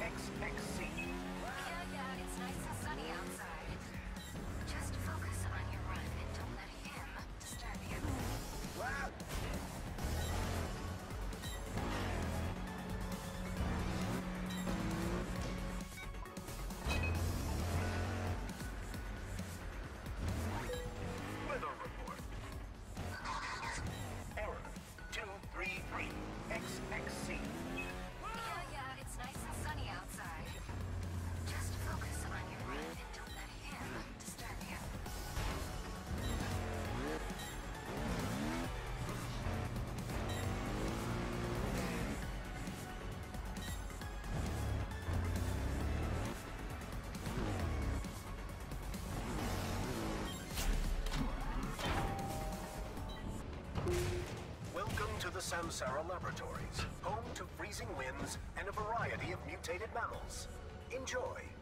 XXC. The Samsara Laboratories, home to freezing winds and a variety of mutated mammals. Enjoy!